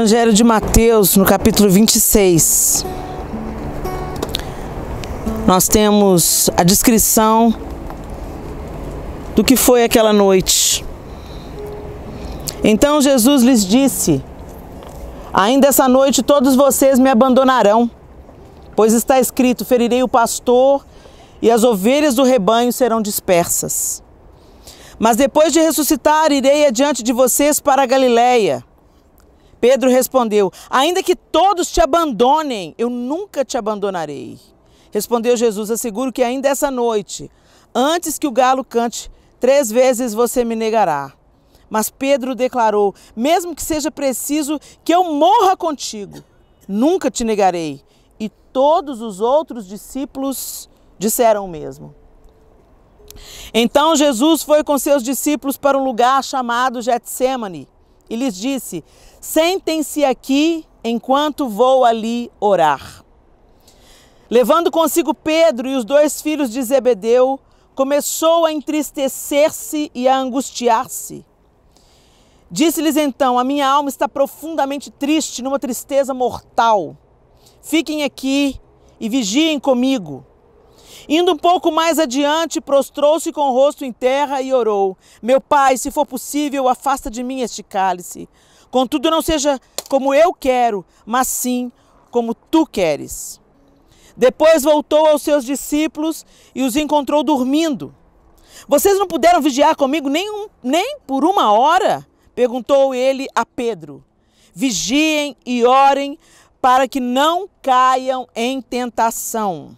Evangelho de Mateus, no capítulo 26. Nós temos a descrição do que foi aquela noite. Então Jesus lhes disse: Ainda essa noite todos vocês me abandonarão, pois está escrito: Ferirei o pastor e as ovelhas do rebanho serão dispersas. Mas depois de ressuscitar, irei adiante de vocês para a Galiléia. Pedro respondeu: Ainda que todos te abandonem, eu nunca te abandonarei. Respondeu Jesus: Asseguro que ainda essa noite, antes que o galo cante, três vezes você me negará. Mas Pedro declarou: Mesmo que seja preciso que eu morra contigo, nunca te negarei. E todos os outros discípulos disseram o mesmo. Então Jesus foi com seus discípulos para um lugar chamado Getsemane e lhes disse: Sentem-se aqui enquanto vou ali orar. Levando consigo Pedro e os dois filhos de Zebedeu, começou a entristecer-se e a angustiar-se. Disse-lhes então: A minha alma está profundamente triste, numa tristeza mortal. Fiquem aqui e vigiem comigo. Indo um pouco mais adiante, prostrou-se com o rosto em terra e orou: Meu pai, se for possível, afasta de mim este cálice. Contudo, não seja como eu quero, mas sim como tu queres. Depois voltou aos seus discípulos e os encontrou dormindo. Vocês não puderam vigiar comigo nem, um, nem por uma hora? Perguntou ele a Pedro. Vigiem e orem para que não caiam em tentação.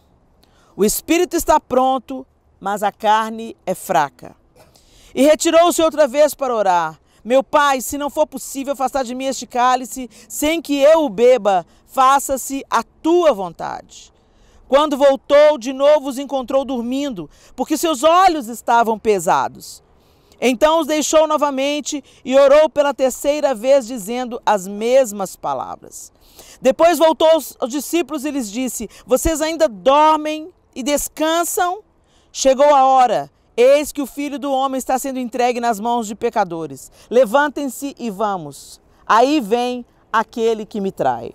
O espírito está pronto, mas a carne é fraca. E retirou-se outra vez para orar. Meu pai, se não for possível afastar de mim este cálice, sem que eu o beba, faça-se a tua vontade. Quando voltou, de novo os encontrou dormindo, porque seus olhos estavam pesados. Então os deixou novamente e orou pela terceira vez, dizendo as mesmas palavras. Depois voltou aos discípulos e lhes disse: Vocês ainda dormem e descansam, chegou a hora. Eis que o filho do homem está sendo entregue nas mãos de pecadores. Levantem-se e vamos. Aí vem aquele que me trai.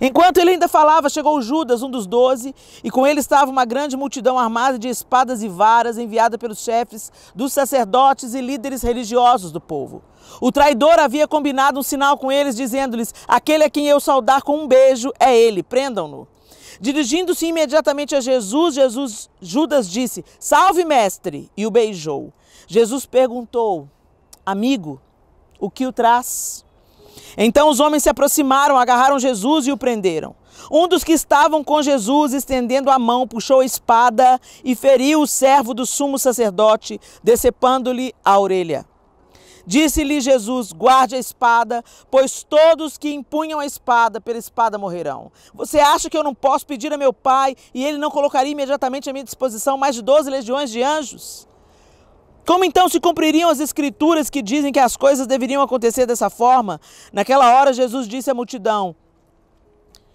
Enquanto ele ainda falava, chegou Judas, um dos doze, e com ele estava uma grande multidão armada de espadas e varas, enviada pelos chefes dos sacerdotes e líderes religiosos do povo. O traidor havia combinado um sinal com eles, dizendo-lhes: Aquele a quem eu saudar com um beijo é ele, prendam-no. Dirigindo-se imediatamente a Jesus, Jesus, Judas disse: Salve, mestre! E o beijou. Jesus perguntou: Amigo, o que o traz? Então os homens se aproximaram, agarraram Jesus e o prenderam. Um dos que estavam com Jesus, estendendo a mão, puxou a espada e feriu o servo do sumo sacerdote, decepando-lhe a orelha. Disse-lhe Jesus: Guarde a espada, pois todos que empunham a espada pela espada morrerão. Você acha que eu não posso pedir a meu Pai e ele não colocaria imediatamente à minha disposição mais de doze legiões de anjos? Como então se cumpririam as escrituras que dizem que as coisas deveriam acontecer dessa forma? Naquela hora, Jesus disse à multidão: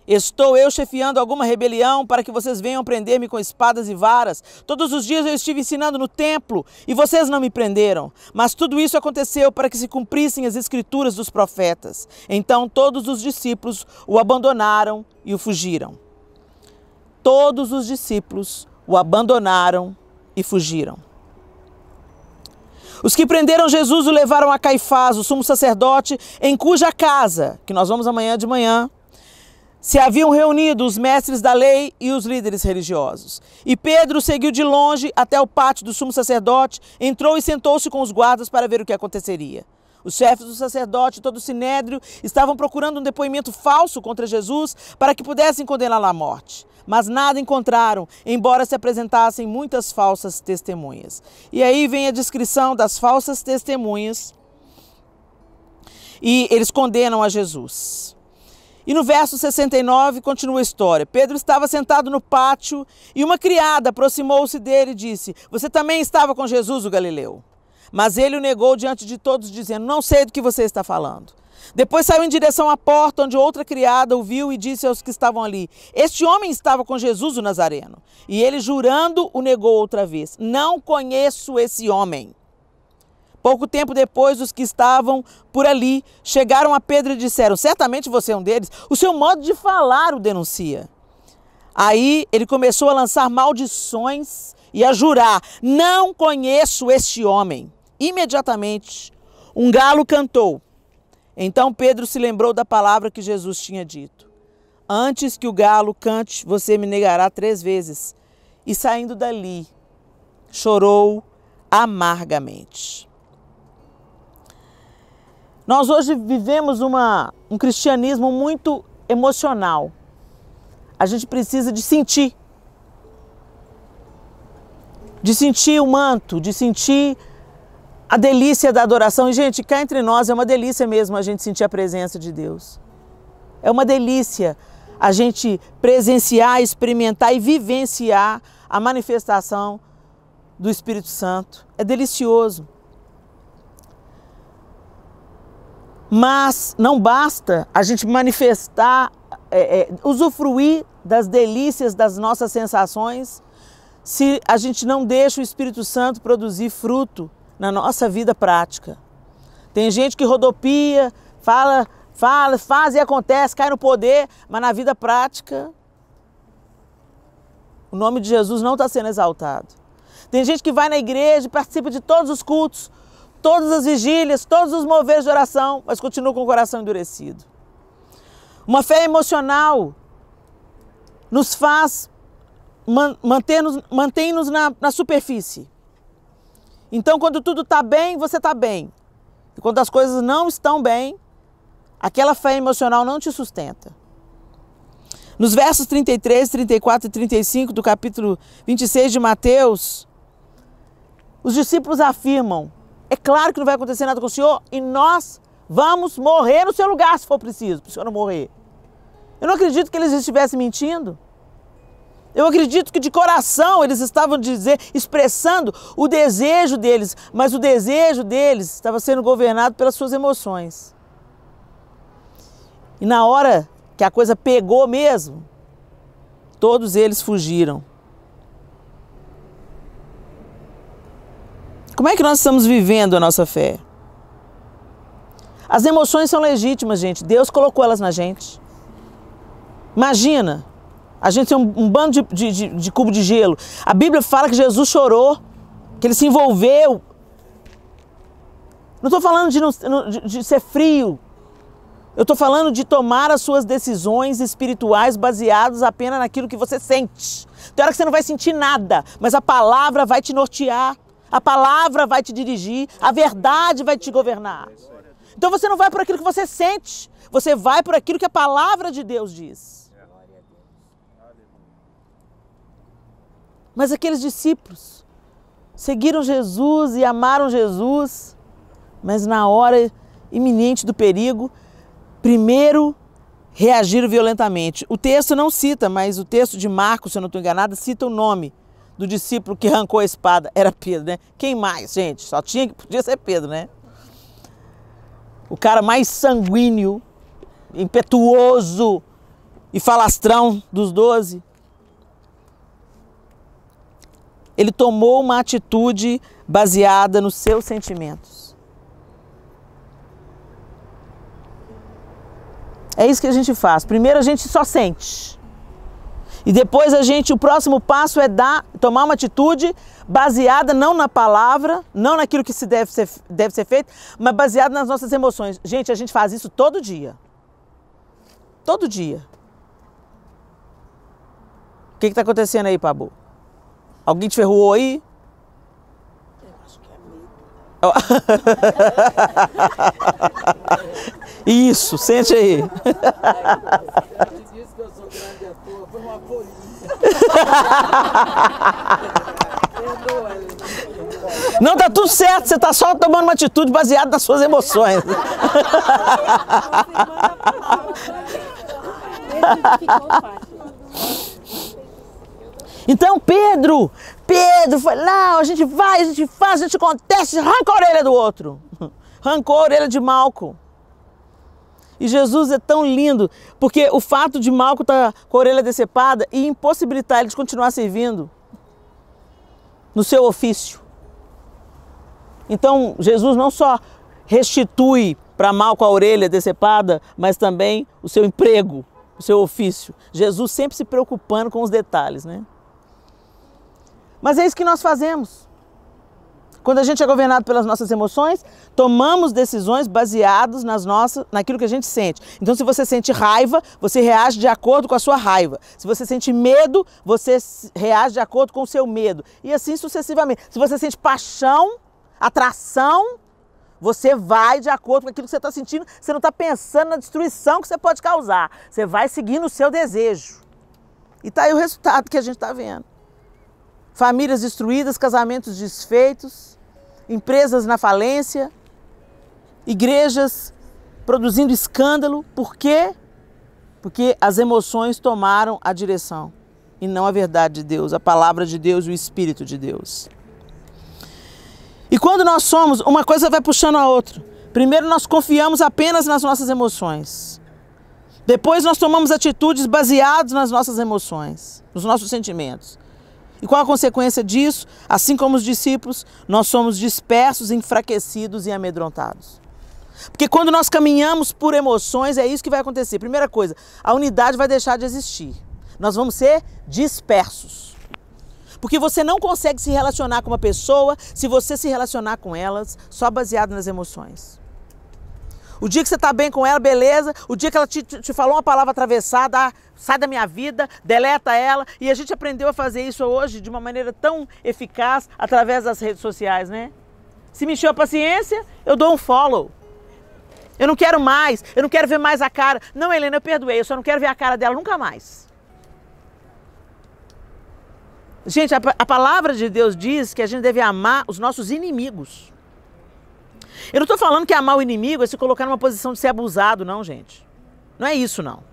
Estou eu chefiando alguma rebelião para que vocês venham prender-me com espadas e varas? Todos os dias eu estive ensinando no templo e vocês não me prenderam. Mas tudo isso aconteceu para que se cumprissem as escrituras dos profetas. Então todos os discípulos o abandonaram e o fugiram. Todos os discípulos o abandonaram e fugiram. Os que prenderam Jesus o levaram a Caifás, o sumo sacerdote, em cuja casa, que nós vamos amanhã de manhã, se haviam reunido os mestres da lei e os líderes religiosos. E Pedro seguiu de longe até o pátio do sumo sacerdote, entrou e sentou-se com os guardas para ver o que aconteceria. Os chefes do sacerdote e todo o sinédrio estavam procurando um depoimento falso contra Jesus para que pudessem condená-lo à morte. Mas nada encontraram, embora se apresentassem muitas falsas testemunhas. E aí vem a descrição das falsas testemunhas. E eles condenam a Jesus. E no verso 69 continua a história. Pedro estava sentado no pátio e uma criada aproximou-se dele e disse: Você também estava com Jesus, o Galileu? Mas ele o negou diante de todos, dizendo: Não sei do que você está falando. Depois saiu em direção à porta, onde outra criada o viu e disse aos que estavam ali: Este homem estava com Jesus o Nazareno. E ele, jurando, o negou outra vez: Não conheço esse homem. Pouco tempo depois, os que estavam por ali chegaram a Pedro e disseram: Certamente você é um deles. O seu modo de falar o denuncia. Aí ele começou a lançar maldições e a jurar: Não conheço este homem. Imediatamente, um galo cantou. Então Pedro se lembrou da palavra que Jesus tinha dito: Antes que o galo cante, você me negará três vezes. E saindo dali, chorou amargamente. Nós hoje vivemos uma, um cristianismo muito emocional. A gente precisa de sentir. De sentir o manto, de sentir a delícia da adoração. E, gente, cá entre nós é uma delícia mesmo a gente sentir a presença de Deus. É uma delícia a gente presenciar, experimentar e vivenciar a manifestação do Espírito Santo. É delicioso. Mas não basta a gente manifestar, é, é, usufruir das delícias das nossas sensações se a gente não deixa o Espírito Santo produzir fruto na nossa vida prática. Tem gente que rodopia, fala, fala, faz e acontece, cai no poder, mas na vida prática o nome de Jesus não está sendo exaltado. Tem gente que vai na igreja, participa de todos os cultos, todas as vigílias, todos os moveres de oração, mas continua com o coração endurecido. Uma fé emocional nos faz manter-nos mantém -nos na, na superfície. Então, quando tudo está bem, você está bem. E quando as coisas não estão bem, aquela fé emocional não te sustenta. Nos versos 33, 34 e 35 do capítulo 26 de Mateus, os discípulos afirmam é claro que não vai acontecer nada com o senhor e nós vamos morrer no seu lugar se for preciso, para o senhor não morrer. Eu não acredito que eles estivessem mentindo. Eu acredito que de coração eles estavam dizer, expressando o desejo deles, mas o desejo deles estava sendo governado pelas suas emoções. E na hora que a coisa pegou mesmo, todos eles fugiram. Como é que nós estamos vivendo a nossa fé? As emoções são legítimas, gente. Deus colocou elas na gente. Imagina, a gente tem um, um bando de, de, de, cubo de gelo. A Bíblia fala que Jesus chorou, que ele se envolveu. Não estou falando de, de, de ser frio. Eu estou falando de tomar as suas decisões espirituais baseadas apenas naquilo que você sente. Tem hora que você não vai sentir nada, mas a palavra vai te nortear. A palavra vai te dirigir, a verdade vai te governar. Então você não vai por aquilo que você sente, você vai por aquilo que a palavra de Deus diz. Mas aqueles discípulos seguiram Jesus e amaram Jesus, mas na hora iminente do perigo, primeiro reagiram violentamente. O texto não cita, mas o texto de Marcos, se eu não estou enganada, cita o nome do discípulo que arrancou a espada era Pedro, né? Quem mais, gente? Só tinha que podia ser Pedro, né? O cara mais sanguíneo, impetuoso e falastrão dos doze. Ele tomou uma atitude baseada nos seus sentimentos. É isso que a gente faz. Primeiro a gente só sente. E depois a gente, o próximo passo é dar, tomar uma atitude baseada não na palavra, não naquilo que se deve ser, deve ser feito, mas baseada nas nossas emoções. Gente, a gente faz isso todo dia. Todo dia. O que está acontecendo aí, Pabu? Alguém te ferrou aí? Eu acho que é medo. Isso, sente aí. Não tá tudo certo, você tá só tomando uma atitude baseada nas suas emoções. Então Pedro, Pedro foi lá, a gente vai, a gente faz, a gente acontece, arranca a orelha do outro. Arrancou a orelha de Malco. E Jesus é tão lindo, porque o fato de Malco estar tá com a orelha decepada e impossibilitar ele de continuar servindo no seu ofício. Então, Jesus não só restitui para mal com a orelha decepada, mas também o seu emprego, o seu ofício. Jesus sempre se preocupando com os detalhes, né? Mas é isso que nós fazemos. Quando a gente é governado pelas nossas emoções, tomamos decisões baseadas nas nossas, naquilo que a gente sente. Então, se você sente raiva, você reage de acordo com a sua raiva. Se você sente medo, você reage de acordo com o seu medo. E assim sucessivamente. Se você sente paixão, atração, você vai de acordo com aquilo que você está sentindo. Você não está pensando na destruição que você pode causar. Você vai seguindo o seu desejo. E está aí o resultado que a gente está vendo. Famílias destruídas, casamentos desfeitos, empresas na falência, igrejas produzindo escândalo. Por quê? Porque as emoções tomaram a direção e não a verdade de Deus, a palavra de Deus e o Espírito de Deus. E quando nós somos, uma coisa vai puxando a outra. Primeiro nós confiamos apenas nas nossas emoções. Depois nós tomamos atitudes baseadas nas nossas emoções, nos nossos sentimentos. E qual a consequência disso? Assim como os discípulos, nós somos dispersos, enfraquecidos e amedrontados. Porque quando nós caminhamos por emoções, é isso que vai acontecer. Primeira coisa, a unidade vai deixar de existir. Nós vamos ser dispersos. Porque você não consegue se relacionar com uma pessoa se você se relacionar com elas só baseado nas emoções. O dia que você está bem com ela, beleza. O dia que ela te, te falou uma palavra atravessada, ah, sai da minha vida, deleta ela. E a gente aprendeu a fazer isso hoje de uma maneira tão eficaz através das redes sociais, né? Se me encheu a paciência, eu dou um follow. Eu não quero mais, eu não quero ver mais a cara. Não, Helena, eu perdoei, eu só não quero ver a cara dela nunca mais. Gente, a, a palavra de Deus diz que a gente deve amar os nossos inimigos. Eu não estou falando que amar o inimigo é se colocar numa posição de ser abusado, não, gente. Não é isso, não.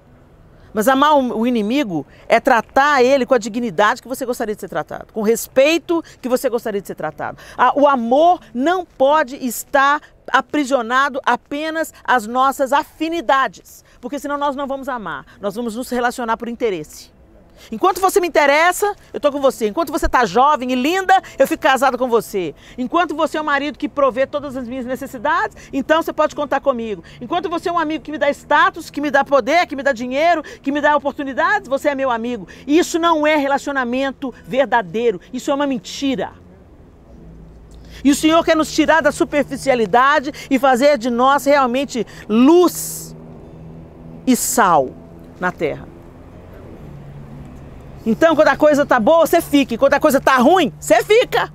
Mas amar o inimigo é tratar ele com a dignidade que você gostaria de ser tratado, com o respeito que você gostaria de ser tratado. O amor não pode estar aprisionado apenas às nossas afinidades, porque senão nós não vamos amar, nós vamos nos relacionar por interesse. Enquanto você me interessa, eu estou com você. Enquanto você está jovem e linda, eu fico casado com você. Enquanto você é um marido que provê todas as minhas necessidades, então você pode contar comigo. Enquanto você é um amigo que me dá status, que me dá poder, que me dá dinheiro, que me dá oportunidades, você é meu amigo. Isso não é relacionamento verdadeiro. Isso é uma mentira. E o Senhor quer nos tirar da superficialidade e fazer de nós realmente luz e sal na terra. Então, quando a coisa tá boa, você fica. E quando a coisa tá ruim, você fica.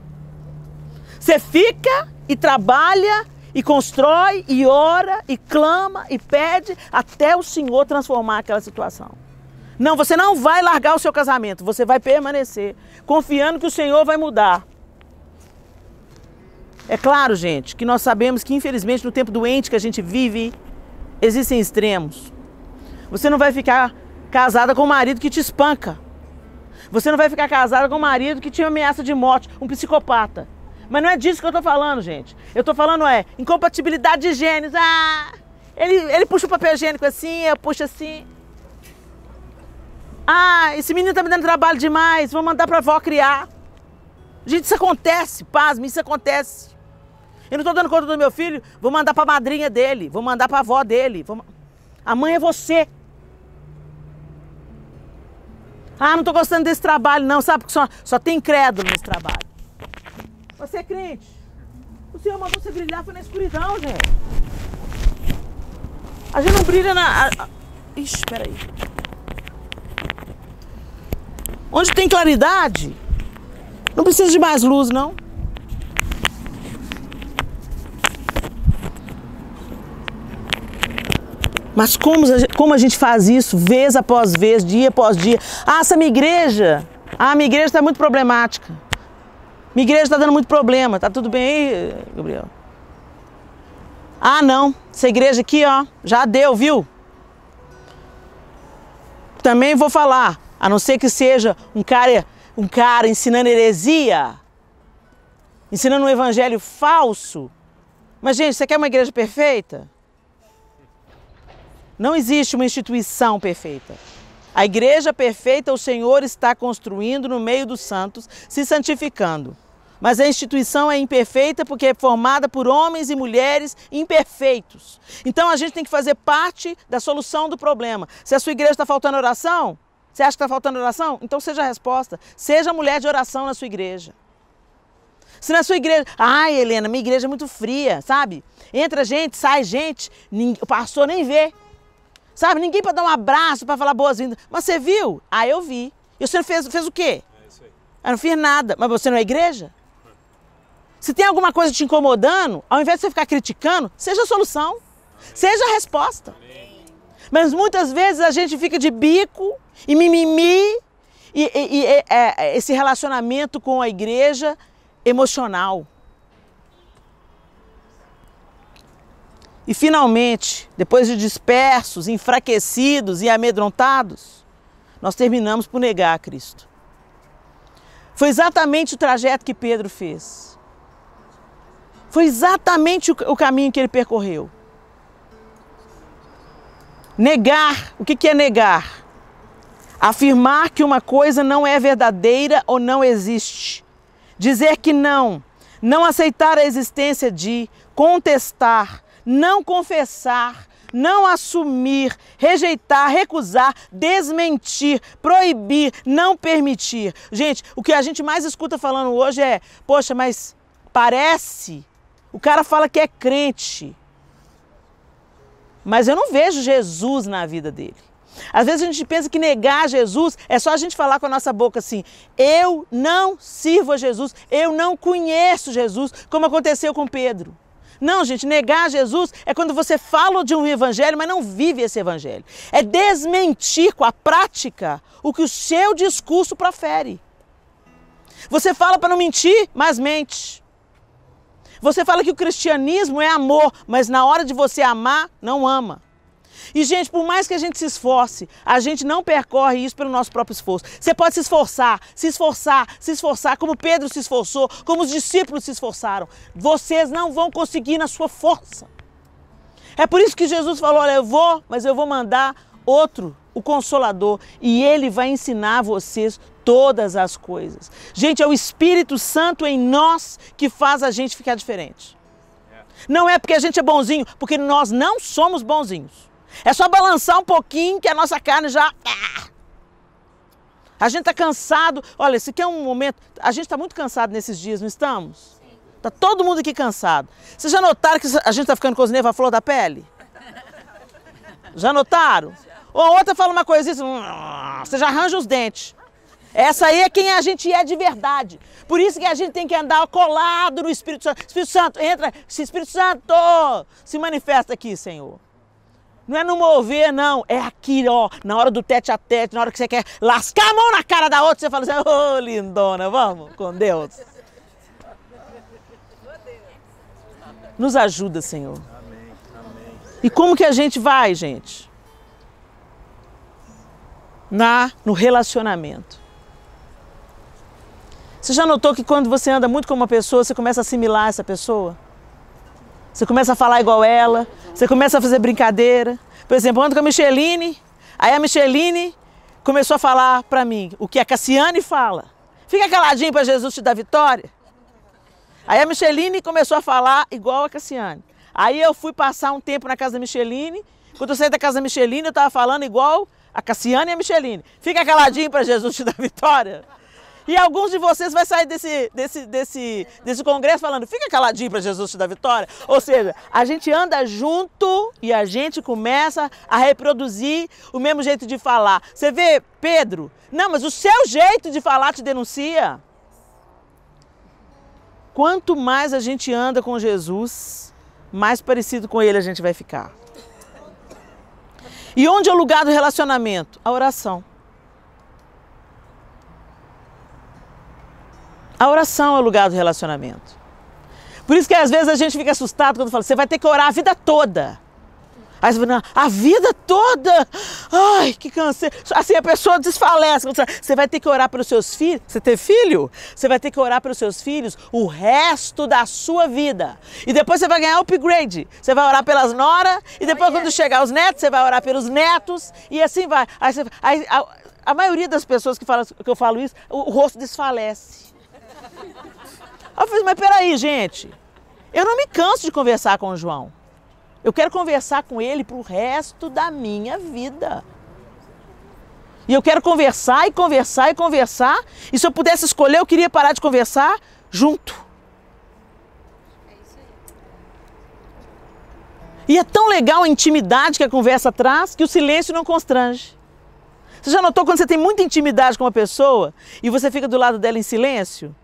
Você fica e trabalha e constrói e ora e clama e pede até o Senhor transformar aquela situação. Não, você não vai largar o seu casamento, você vai permanecer, confiando que o Senhor vai mudar. É claro, gente, que nós sabemos que infelizmente no tempo doente que a gente vive, existem extremos. Você não vai ficar casada com um marido que te espanca. Você não vai ficar casada com um marido que tinha ameaça de morte, um psicopata. Mas não é disso que eu tô falando, gente. Eu tô falando é incompatibilidade de genes. Ah, ele, ele puxa o papel higiênico assim, eu puxo assim. Ah, esse menino tá me dando trabalho demais, vou mandar pra avó criar. Gente, isso acontece, pasme, isso acontece. Eu não tô dando conta do meu filho, vou mandar pra madrinha dele, vou mandar pra avó dele. Vou... A mãe é você. Ah, não estou gostando desse trabalho, não, sabe? Porque só, só tem incrédulo nesse trabalho. Você é crente. O Senhor mandou você brilhar, foi na escuridão, gente. A gente não brilha na. A. Ixi, espera aí. Onde tem claridade, não precisa de mais luz, não. Mas como, como a gente faz isso vez após vez, dia após dia? Ah, essa minha igreja, ah, minha igreja está muito problemática. Minha igreja está dando muito problema. Tá tudo bem aí, Gabriel? Ah, não. Essa igreja aqui, ó, já deu, viu? Também vou falar, a não ser que seja um cara, um cara ensinando heresia, ensinando um evangelho falso. Mas, gente, você quer uma igreja perfeita? Não existe uma instituição perfeita. A igreja perfeita o Senhor está construindo no meio dos santos, se santificando. Mas a instituição é imperfeita porque é formada por homens e mulheres imperfeitos. Então a gente tem que fazer parte da solução do problema. Se a sua igreja está faltando oração, você acha que está faltando oração? Então seja a resposta. Seja mulher de oração na sua igreja. Se na sua igreja, ai Helena, minha igreja é muito fria, sabe? Entra gente, sai gente, o pastor nem vê. Sabe? Ninguém para dar um abraço, para falar boas-vindas. Mas você viu? Ah, eu vi. E você fez, fez o quê? É isso aí. Eu não fiz nada. Mas você não é igreja? Se tem alguma coisa te incomodando, ao invés de você ficar criticando, seja a solução. Seja a resposta. Mas muitas vezes a gente fica de bico e mimimi e, e, e é, é, esse relacionamento com a igreja emocional. E finalmente, depois de dispersos, enfraquecidos e amedrontados, nós terminamos por negar a Cristo. Foi exatamente o trajeto que Pedro fez. Foi exatamente o caminho que ele percorreu. Negar, o que é negar? Afirmar que uma coisa não é verdadeira ou não existe. Dizer que não, não aceitar a existência de, contestar, não confessar, não assumir, rejeitar, recusar, desmentir, proibir, não permitir. Gente, o que a gente mais escuta falando hoje é: poxa, mas parece o cara fala que é crente, mas eu não vejo Jesus na vida dele. Às vezes a gente pensa que negar Jesus é só a gente falar com a nossa boca assim: eu não sirvo a Jesus, eu não conheço Jesus, como aconteceu com Pedro. Não, gente, negar Jesus é quando você fala de um evangelho, mas não vive esse evangelho. É desmentir com a prática o que o seu discurso profere. Você fala para não mentir, mas mente. Você fala que o cristianismo é amor, mas na hora de você amar, não ama. E, gente, por mais que a gente se esforce, a gente não percorre isso pelo nosso próprio esforço. Você pode se esforçar, se esforçar, se esforçar, como Pedro se esforçou, como os discípulos se esforçaram. Vocês não vão conseguir na sua força. É por isso que Jesus falou: Olha, eu vou, mas eu vou mandar outro, o Consolador, e ele vai ensinar vocês todas as coisas. Gente, é o Espírito Santo em nós que faz a gente ficar diferente. Não é porque a gente é bonzinho, porque nós não somos bonzinhos. É só balançar um pouquinho que a nossa carne já. Ah! A gente está cansado. Olha, esse aqui é um momento. A gente está muito cansado nesses dias, não estamos? Está todo mundo aqui cansado. Vocês já notaram que a gente está ficando com os nervos à flor da pele? Já notaram? Ou a outra fala uma coisa assim, você já arranja os dentes. Essa aí é quem a gente é de verdade. Por isso que a gente tem que andar colado no Espírito Santo. Espírito Santo, entra. Espírito Santo, se manifesta aqui, Senhor. Não é no mover, não. É aqui, ó, na hora do tete a tete, na hora que você quer lascar a mão na cara da outra, você fala assim, ô oh, lindona, vamos com Deus. Nos ajuda, Senhor. E como que a gente vai, gente? Na, no relacionamento. Você já notou que quando você anda muito com uma pessoa, você começa a assimilar essa pessoa? Você começa a falar igual ela, você começa a fazer brincadeira. Por exemplo, eu ando com a Micheline, aí a Micheline começou a falar para mim o que a Cassiane fala. Fica caladinho para Jesus te dar vitória. Aí a Micheline começou a falar igual a Cassiane. Aí eu fui passar um tempo na casa da Micheline. Quando eu saí da casa da Micheline, eu estava falando igual a Cassiane e a Micheline. Fica caladinho para Jesus te dar vitória. E alguns de vocês vai sair desse, desse, desse, desse congresso falando, fica caladinho para Jesus te dar vitória. Ou seja, a gente anda junto e a gente começa a reproduzir o mesmo jeito de falar. Você vê, Pedro, não, mas o seu jeito de falar te denuncia. Quanto mais a gente anda com Jesus, mais parecido com ele a gente vai ficar. E onde é o lugar do relacionamento? A oração. A oração é o lugar do relacionamento. Por isso que às vezes a gente fica assustado quando fala, você vai ter que orar a vida toda. Aí você fala, a vida toda? Ai, que câncer. Assim a pessoa desfalece. Você vai ter que orar pelos seus filhos. Você tem filho? Você vai ter que orar pelos seus filhos o resto da sua vida. E depois você vai ganhar upgrade. Você vai orar pelas noras. E depois, quando chegar os netos, você vai orar pelos netos. E assim vai. Aí, você, aí a, a, maioria das pessoas que, fala, que eu falo isso, o, o rosto desfalece. Aí eu falei, mas peraí, gente. Eu não me canso de conversar com o João. Eu quero conversar com ele para o resto da minha vida. E eu quero conversar e conversar e conversar. E se eu pudesse escolher, eu queria parar de conversar junto. E é tão legal a intimidade que a conversa traz que o silêncio não constrange. Você já notou quando você tem muita intimidade com uma pessoa e você fica do lado dela em silêncio?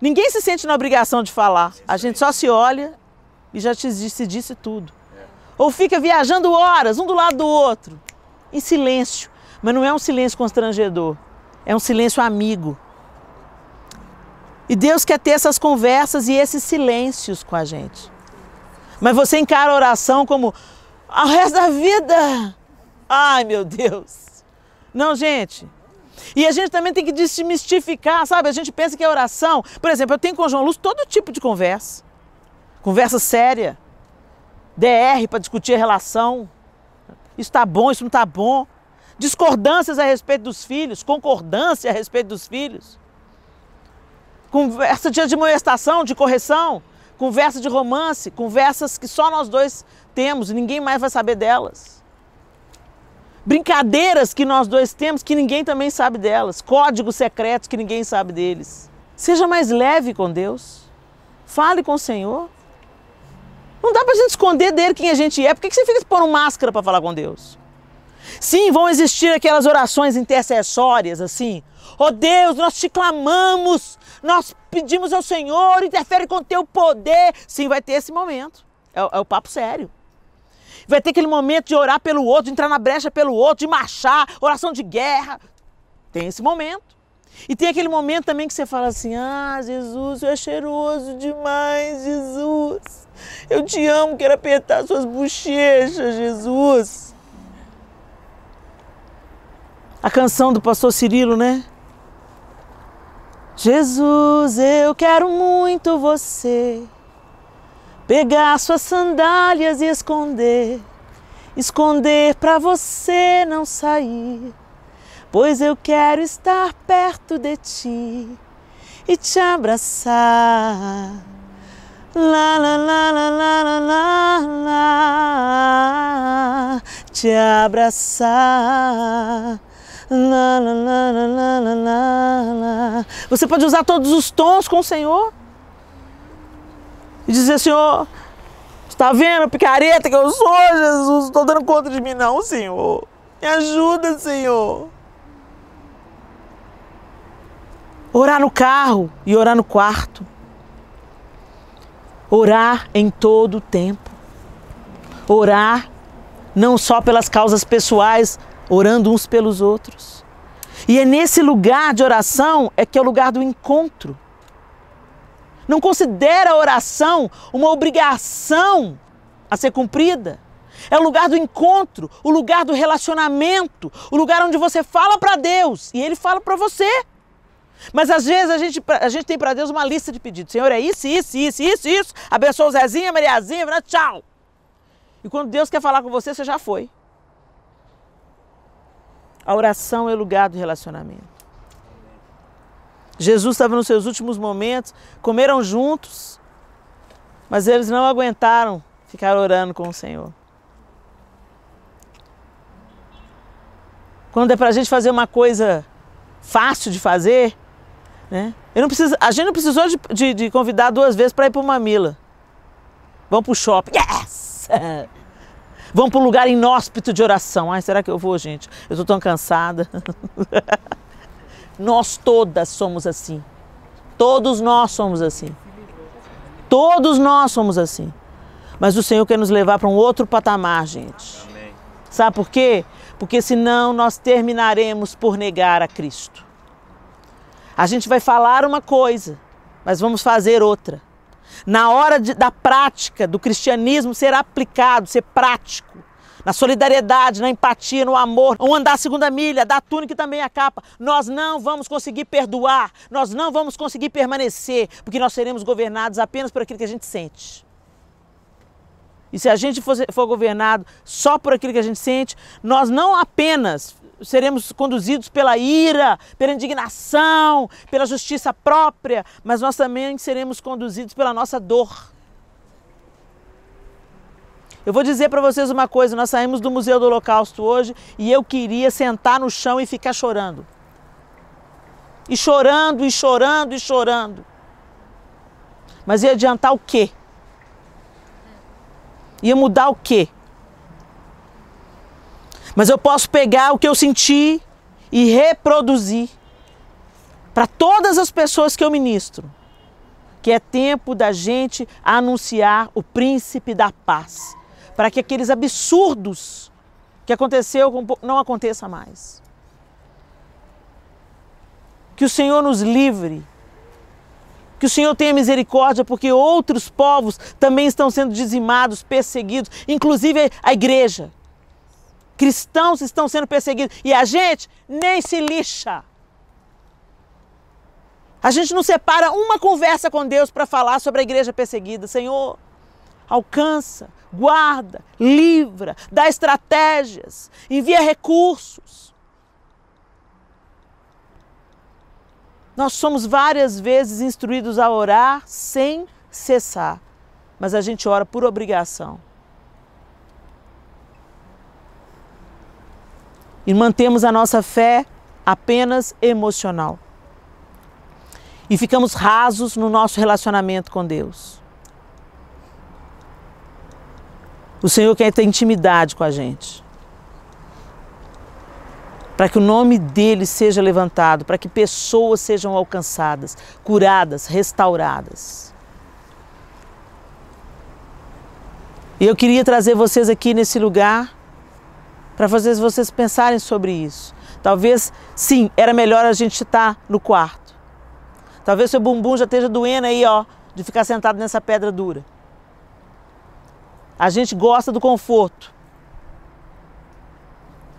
Ninguém se sente na obrigação de falar. A gente só se olha e já te, se disse tudo. Ou fica viajando horas, um do lado do outro, em silêncio. Mas não é um silêncio constrangedor, é um silêncio amigo. E Deus quer ter essas conversas e esses silêncios com a gente. Mas você encara a oração como o resto da vida. Ai, meu Deus. Não, gente. E a gente também tem que desmistificar, sabe? A gente pensa que é oração. Por exemplo, eu tenho com o João Luz todo tipo de conversa. Conversa séria. DR para discutir a relação. Isso está bom, isso não está bom. Discordâncias a respeito dos filhos, concordância a respeito dos filhos. Conversa de admoestação, de correção, conversa de romance, conversas que só nós dois temos e ninguém mais vai saber delas. Brincadeiras que nós dois temos que ninguém também sabe delas, códigos secretos que ninguém sabe deles. Seja mais leve com Deus. Fale com o Senhor. Não dá para a gente esconder dele quem a gente é. Por que você fica pondo máscara para falar com Deus? Sim, vão existir aquelas orações intercessórias assim. Oh Deus, nós te clamamos, nós pedimos ao Senhor, interfere com teu poder. Sim, vai ter esse momento. É, é o papo sério. Vai ter aquele momento de orar pelo outro, de entrar na brecha pelo outro, de marchar, oração de guerra. Tem esse momento. E tem aquele momento também que você fala assim: Ah, Jesus, é cheiroso demais, Jesus. Eu te amo, quero apertar suas bochechas, Jesus. A canção do pastor Cirilo, né? Jesus, eu quero muito você. Pegar suas sandálias e esconder, esconder para você não sair, pois eu quero estar perto de ti e te abraçar. Lá, lá, lá, lá, lá, lá, lá, te abraçar. Você pode usar todos os tons com o Senhor e dizer: Senhor, está vendo a picareta que eu sou, Jesus? Estou dando conta de mim, não, Senhor. Me ajuda, Senhor. Orar no carro e orar no quarto. Orar em todo o tempo. Orar não só pelas causas pessoais, orando uns pelos outros. E é nesse lugar de oração é que é o lugar do encontro. Não considera a oração uma obrigação a ser cumprida. É o lugar do encontro, o lugar do relacionamento, o lugar onde você fala para Deus e Ele fala para você. Mas às vezes a gente, a gente tem para Deus uma lista de pedidos. Senhor, é isso, isso, isso, isso, isso. Abençoa o Zezinha, Mariazinha, tchau. E quando Deus quer falar com você, você já foi. A oração é o lugar do relacionamento. Jesus estava nos seus últimos momentos, comeram juntos, mas eles não aguentaram ficar orando com o Senhor. Quando é para a gente fazer uma coisa fácil de fazer, né? Eu não preciso, a gente não precisou de, de, de convidar duas vezes para ir para uma mila. Vamos para o shopping. Yes! Vamos para um lugar inóspito de oração. Ai, será que eu vou, gente? Eu estou tão cansada. nós todas somos assim. Todos nós somos assim. Todos nós somos assim. Mas o Senhor quer nos levar para um outro patamar, gente. Amém. Sabe por quê? Porque senão nós terminaremos por negar a Cristo. A gente vai falar uma coisa, mas vamos fazer outra na hora de, da prática do cristianismo ser aplicado, ser prático, na solidariedade, na empatia, no amor, um andar segunda milha, da túnica e também a capa, nós não vamos conseguir perdoar, nós não vamos conseguir permanecer, porque nós seremos governados apenas por aquilo que a gente sente. E se a gente for, for governado só por aquilo que a gente sente, nós não apenas seremos conduzidos pela ira, pela indignação, pela justiça própria, mas nós também seremos conduzidos pela nossa dor. Eu vou dizer para vocês uma coisa: nós saímos do Museu do Holocausto hoje e eu queria sentar no chão e ficar chorando. E chorando, e chorando, e chorando. Mas ia adiantar o quê? Ia mudar o quê? Mas eu posso pegar o que eu senti e reproduzir para todas as pessoas que eu ministro. Que é tempo da gente anunciar o príncipe da paz, para que aqueles absurdos que aconteceu não aconteça mais. Que o Senhor nos livre. Que o Senhor tenha misericórdia, porque outros povos também estão sendo dizimados, perseguidos, inclusive a igreja. Cristãos estão sendo perseguidos e a gente nem se lixa. A gente não separa uma conversa com Deus para falar sobre a igreja perseguida. Senhor, alcança, guarda, livra, dá estratégias, envia recursos. Nós somos várias vezes instruídos a orar sem cessar, mas a gente ora por obrigação. e mantemos a nossa fé apenas emocional. E ficamos rasos no nosso relacionamento com Deus. O Senhor quer ter intimidade com a gente. Para que o nome dele seja levantado, para que pessoas sejam alcançadas, curadas, restauradas. E eu queria trazer vocês aqui nesse lugar para fazer vocês pensarem sobre isso. Talvez, sim, era melhor a gente estar no quarto. Talvez seu bumbum já esteja doendo aí, ó, de ficar sentado nessa pedra dura. A gente gosta do conforto.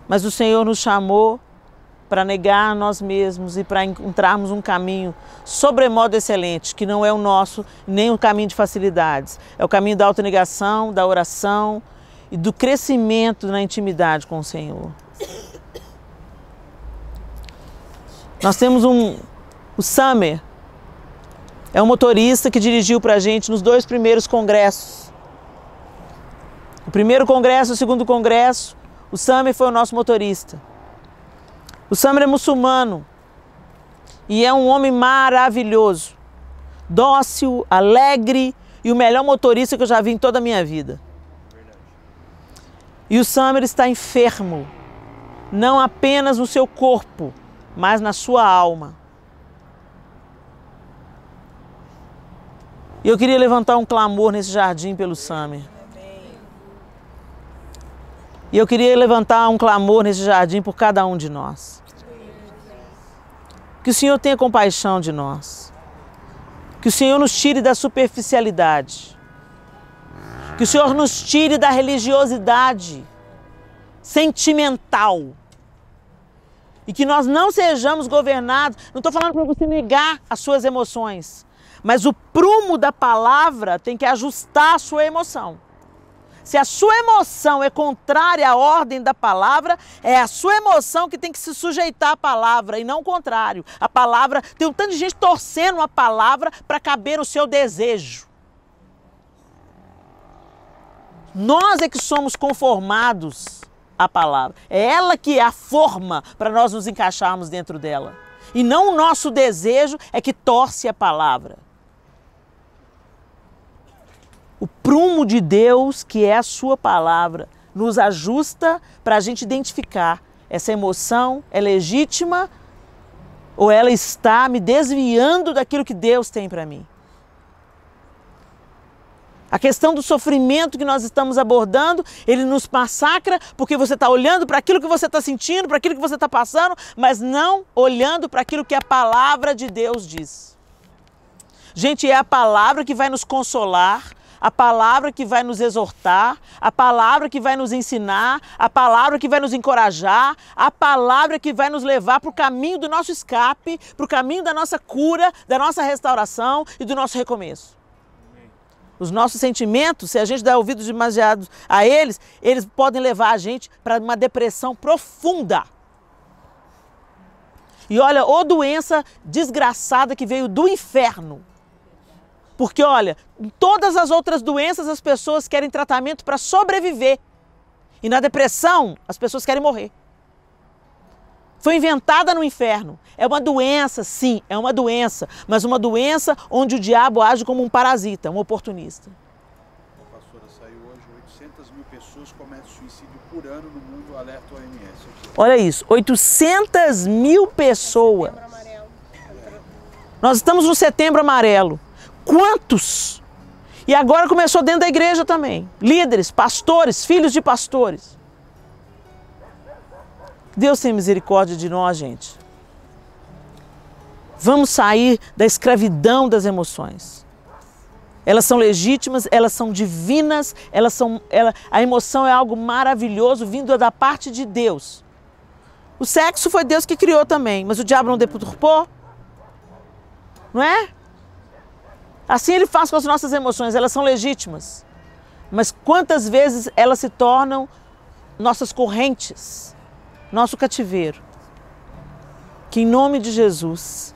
Mas o Senhor nos chamou para negar nós mesmos e para entrarmos um caminho sobremodo excelente, que não é o nosso, nem o caminho de facilidades. É o caminho da autonegação, da oração, e do crescimento na intimidade com o Senhor. Nós temos um o Summer, é um motorista que dirigiu para a gente nos dois primeiros congressos. Primeiro congresso, o segundo congresso, o Summer foi o nosso motorista. O Summer é muçulmano e é um homem maravilhoso, dócil, alegre e o melhor motorista que eu já vi em toda a minha vida. E o Summer está enfermo, não apenas no seu corpo, mas na sua alma. E eu queria levantar um clamor nesse jardim pelo Summer. E eu queria levantar um clamor nesse jardim por cada um de nós. Que o Senhor tenha compaixão de nós. Que o Senhor nos tire da superficialidade. Que o Senhor nos tire da religiosidade sentimental. E que nós não sejamos governados. Não estou falando para você negar as suas emoções, mas o prumo da palavra tem que ajustar a sua emoção. Se a sua emoção é contrária à ordem da palavra, é a sua emoção que tem que se sujeitar à palavra e não o contrário. A palavra, tem um tanto de gente torcendo a palavra para caber o seu desejo. Nós é que somos conformados à palavra. É ela que é a forma para nós nos encaixarmos dentro dela. E não o nosso desejo é que torce a palavra. O prumo de Deus, que é a sua palavra, nos ajusta para a gente identificar essa emoção é legítima ou ela está me desviando daquilo que Deus tem para mim. A questão do sofrimento que nós estamos abordando, ele nos massacra porque você está olhando para aquilo que você está sentindo, para aquilo que você está passando, mas não olhando para aquilo que a palavra de Deus diz. Gente, é a palavra que vai nos consolar, a palavra que vai nos exortar, a palavra que vai nos ensinar, a palavra que vai nos encorajar, a palavra que vai nos levar para o caminho do nosso escape, para o caminho da nossa cura, da nossa restauração e do nosso recomeço. Os nossos sentimentos, se a gente dá ouvidos demasiados a eles, eles podem levar a gente para uma depressão profunda. E olha, ô doença desgraçada que veio do inferno. Porque olha, em todas as outras doenças as pessoas querem tratamento para sobreviver. E na depressão, as pessoas querem morrer. Foi inventada no inferno. É uma doença, sim, é uma doença, mas uma doença onde o diabo age como um parasita, um oportunista. Pastora, saiu hoje 800 mil pessoas cometem suicídio por ano no mundo, alerta OMS. Olha isso, 800 mil pessoas. Nós estamos no setembro amarelo. Quantos? E agora começou dentro da igreja também. Líderes, pastores, filhos de pastores. Deus tem misericórdia de nós, gente. Vamos sair da escravidão das emoções. Elas são legítimas, elas são divinas, elas são, ela, a emoção é algo maravilhoso vindo da parte de Deus. O sexo foi Deus que criou também, mas o diabo não deturpou? Não é? Assim ele faz com as nossas emoções, elas são legítimas. Mas quantas vezes elas se tornam nossas correntes? nosso cativeiro. Que em nome de Jesus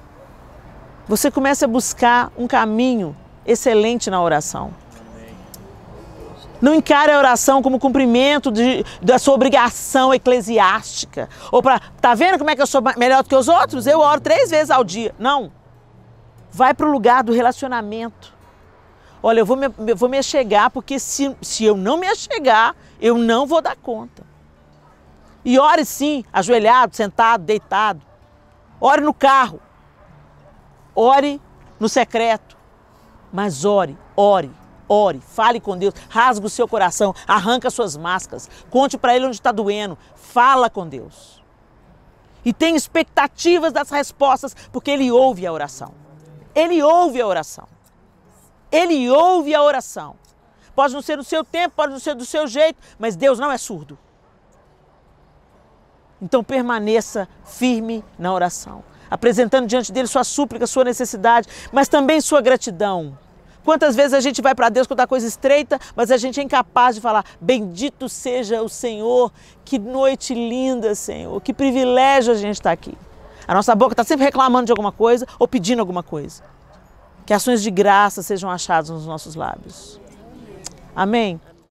você comece a buscar um caminho excelente na oração. Não encare a oração como cumprimento de, da sua obrigação eclesiástica. Ou para, tá vendo como é que eu sou melhor do que os outros? Eu oro três vezes ao dia. Não. Vai para o lugar do relacionamento. Olha, eu vou me, eu vou me achegar, porque se, se eu não me achegar, eu não vou dar conta. E ore sim, ajoelhado, sentado, deitado. Ore no carro. Ore no secreto. Mas ore, ore, ore, fale com Deus, rasga o seu coração, arranca suas máscaras, conte para Ele onde está doendo, fala com Deus. E tenha expectativas das respostas, porque Ele ouve a oração. Ele ouve a oração. Ele ouve a oração. Pode não ser do seu tempo, pode não ser do seu jeito, mas Deus não é surdo. Então permaneça firme na oração, apresentando diante dele sua súplica, sua necessidade, mas também sua gratidão. Quantas vezes a gente vai para Deus com a coisa estreita, mas a gente é incapaz de falar: Bendito seja o Senhor, que noite linda, Senhor, que privilégio a gente estar tá aqui. A nossa boca está sempre reclamando de alguma coisa ou pedindo alguma coisa. Que ações de graça sejam achadas nos nossos lábios. Amém?